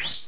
you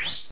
you